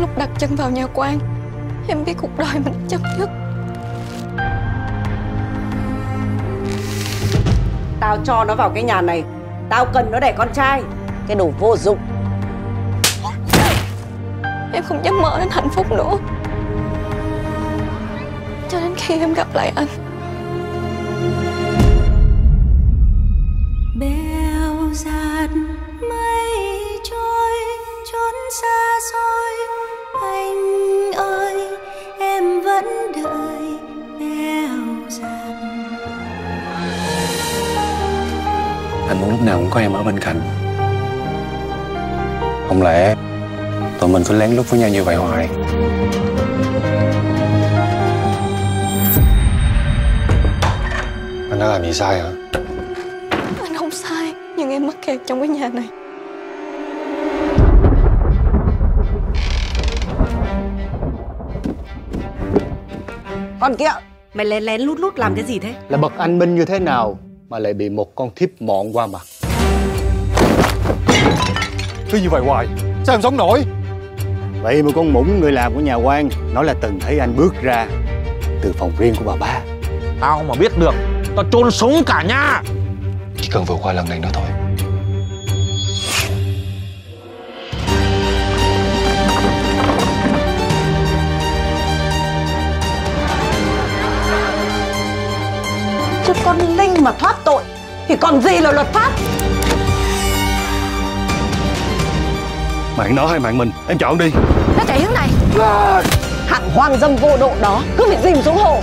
lúc đặt chân vào nhà quan Em biết cuộc đời mình chấm dứt. Tao cho nó vào cái nhà này. Tao cần nó đẻ con trai. Cái đồ vô dụng. Em không dám mơ đến hạnh phúc nữa. Cho đến khi em gặp lại anh Anh muốn lúc nào cũng có em ở bên cạnh. Không lẽ Tụi mình cứ lén lút với nhau như vậy hoài? Anh đã làm gì sai hả? Anh không sai Nhưng em mắc kẹt trong cái nhà này. Con kia Mày lén lén lút lút làm cái gì thế? Là bậc anh minh như thế nào Mà lại bị một con thiếp mọn qua mặt. Cứ như vậy hoài Sao em sống nổi? Vậy mà con Mũng người làm của nhà quan Nó là từng thấy anh bước ra Từ phòng riêng của bà ba. Tao mà biết được Tao chôn sống cả nhà Chỉ cần vượt qua lần này nữa thôi Chứ con Linh mà thoát tội Thì còn gì là luật pháp? Mạng nó hay mạng mình? Em chọn đi. Nó chạy hướng này. Hạng hoang dâm vô độ đó Cứ phải dìm xuống hồ